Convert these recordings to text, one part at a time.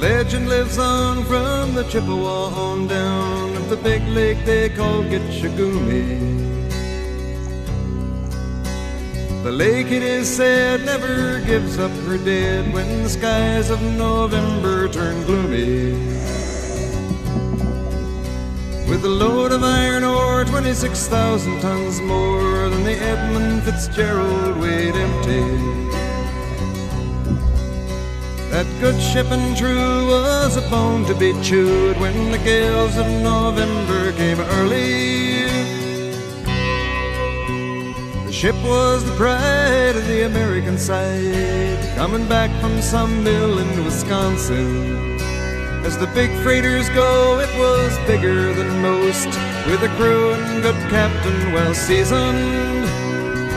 Legend lives on from the Chippewa on down of the big lake they call Gitche Gumee. The lake, it is said, never gives up her dead when the skies of November turn gloomy. With a load of iron ore, 26,000 tons more than the Edmund Fitzgerald weighed empty. That good ship and true was a bone to be chewed when the gales of November came early. The ship was the pride of the American side, coming back from some mill in Wisconsin. As the big freighters go, it was bigger than most, with a crew and good captain well seasoned.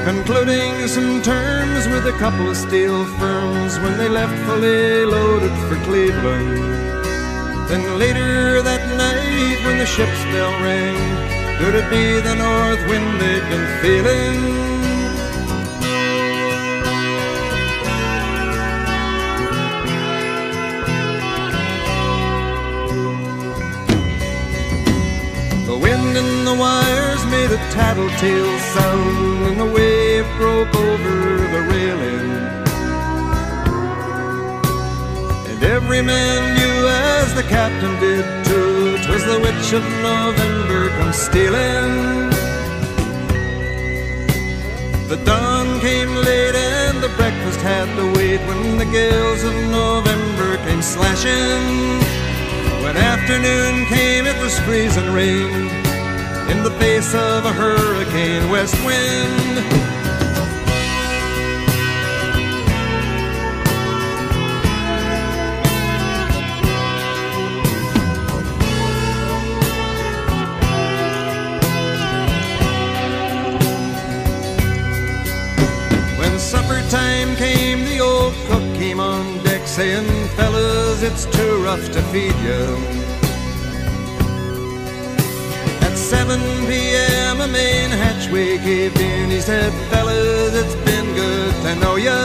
Concluding some terms with a couple of steel firms when they left fully loaded for Cleveland. Then later that night, when the ship's bell rang, could it be the north wind they'd been feeling? The wind in the wires made a tattletale sound, and the wave broke over the railing. And every man knew, as the captain did too, 'twas the witch of November come stealing. The dawn came late and the breakfast had to wait when the gales of November came slashing. When afternoon came, it was freezing rain in the face of a hurricane west wind. Supper time came, the old cook came on deck saying, Fellas, it's too rough to feed you. At 7 p.m., a main hatchway caved in. He said, Fellas, it's been good to know you.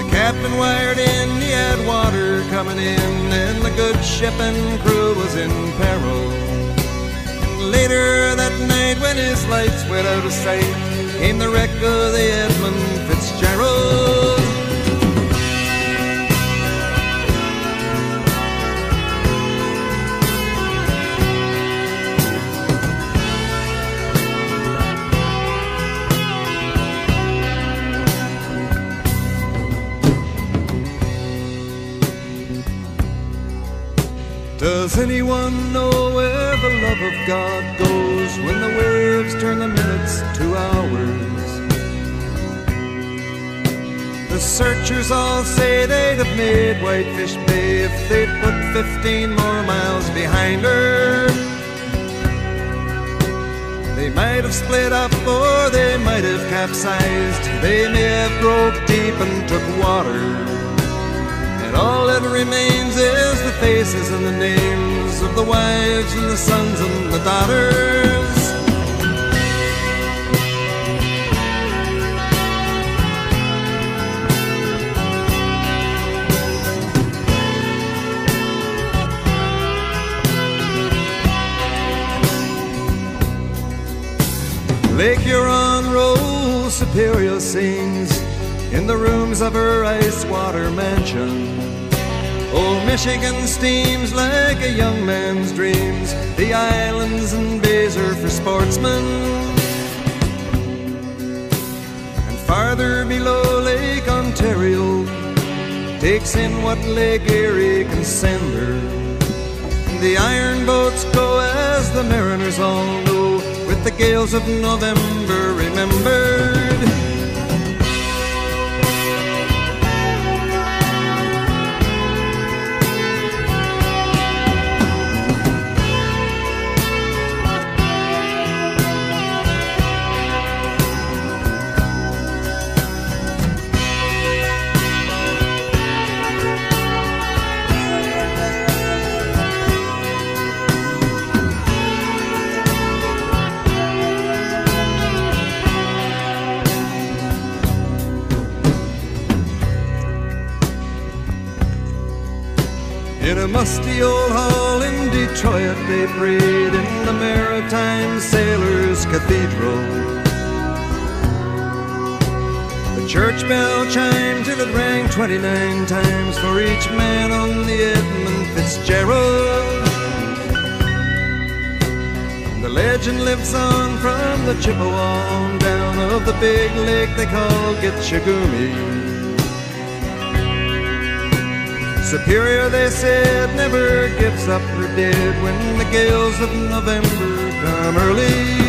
The captain wired in, he had water coming in, and the good ship and crew was in peril. Later that night, when his lights went out of sight, came the wreck of the Edmund Fitzgerald. Does anyone know where the love of God goes when the waves turn the minutes to hours? The searchers all say they'd have made Whitefish Bay if they'd put 15 more miles behind her. They might have split up or they might have capsized. They may have broke deep and took water. And all that the faces and the names of the wives and the sons and the daughters. Lake Huron rolls, Superior sings in the rooms of her ice water mansion. Old Michigan steams like a young man's dreams. The islands and bays are for sportsmen. And farther below Lake Ontario takes in what Lake Erie can send her. The iron boats go as the mariners all know, with the gales of November remembered. In a musty old hall in Detroit, they prayed in the Maritime Sailors Cathedral. The church bell chimed till it rang 29 times for each man on the Edmund Fitzgerald. The legend lives on from the Chippewa down of the big lake they call Gitche Gumee. Superior, they said, never gives up her dead when the gales of November come early